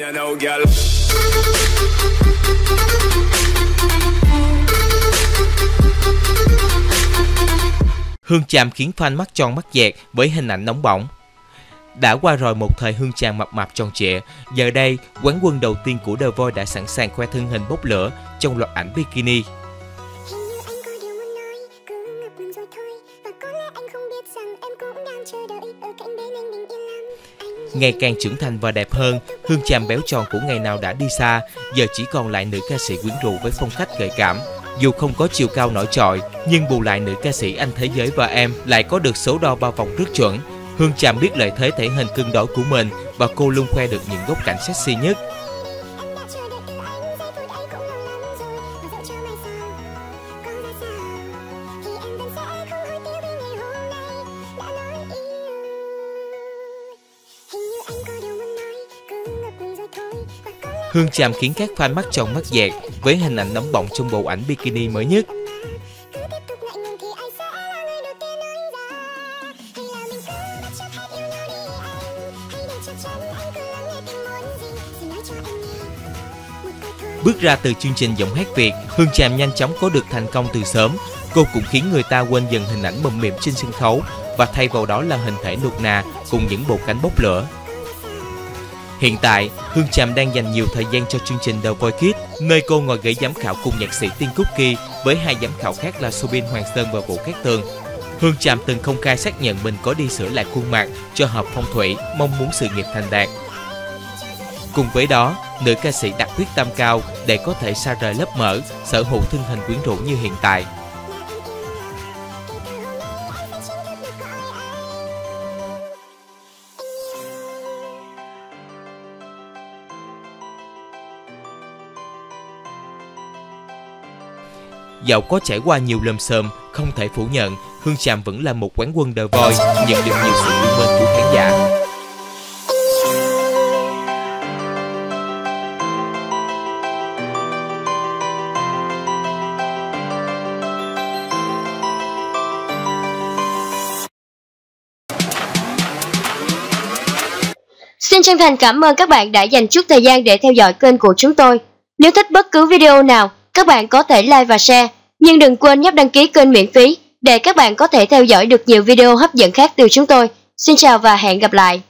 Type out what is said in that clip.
you know, girl. Hương Tràm khiến fan mắt tròn mắt dẹt với hình ảnh nóng bỏng. Đã qua rồi một thời Hương Tràm mập mạp tròn trịa, giờ đây quán quân đầu tiên của The Voice đã sẵn sàng khoe thân hình bốc lửa trong loạt ảnh bikini. Ngày càng trưởng thành và đẹp hơn, Hương Tràm béo tròn của ngày nào đã đi xa, giờ chỉ còn lại nữ ca sĩ quyến rũ với phong cách gợi cảm. Dù không có chiều cao nổi trội, nhưng bù lại nữ ca sĩ Anh Thế Giới và em lại có được số đo bao vòng rất chuẩn. Hương Tràm biết lợi thế thể hình cân đối của mình và cô luôn khoe được những góc cảnh sexy nhất. Hương Tràm khiến các fan mắt tròn mắt dẹt với hình ảnh nóng bỏng trong bộ ảnh bikini mới nhất. Bước ra từ chương trình giọng hát Việt, Hương Tràm nhanh chóng có được thành công từ sớm. Cô cũng khiến người ta quên dần hình ảnh mầm mềm trên sân khấu và thay vào đó là hình thể nụt nà cùng những bộ cánh bốc lửa. Hiện tại, Hương Tràm đang dành nhiều thời gian cho chương trình The Voice Kids, nơi cô ngồi ghế giám khảo cùng nhạc sĩ Tiên Cúc Kỳ với hai giám khảo khác là Sobin Hoàng Sơn và Vũ Cát Tường. Hương Tràm từng công khai xác nhận mình có đi sửa lại khuôn mặt cho hợp phong thủy, mong muốn sự nghiệp thành đạt. Cùng với đó, nữ ca sĩ đặt quyết tâm cao để có thể xa rời lớp mỡ, sở hữu thân hình quyến rũ như hiện tại. Dẫu có trải qua nhiều lầm sơm, không thể phủ nhận, Hương Tràm vẫn là một quán quân The voi nhận được nhiều sự yêu mến của khán giả. Xin chân thành cảm ơn các bạn đã dành chút thời gian để theo dõi kênh của chúng tôi. Nếu thích bất cứ video nào, các bạn có thể like và share, nhưng đừng quên nhấp đăng ký kênh miễn phí để các bạn có thể theo dõi được nhiều video hấp dẫn khác từ chúng tôi. Xin chào và hẹn gặp lại.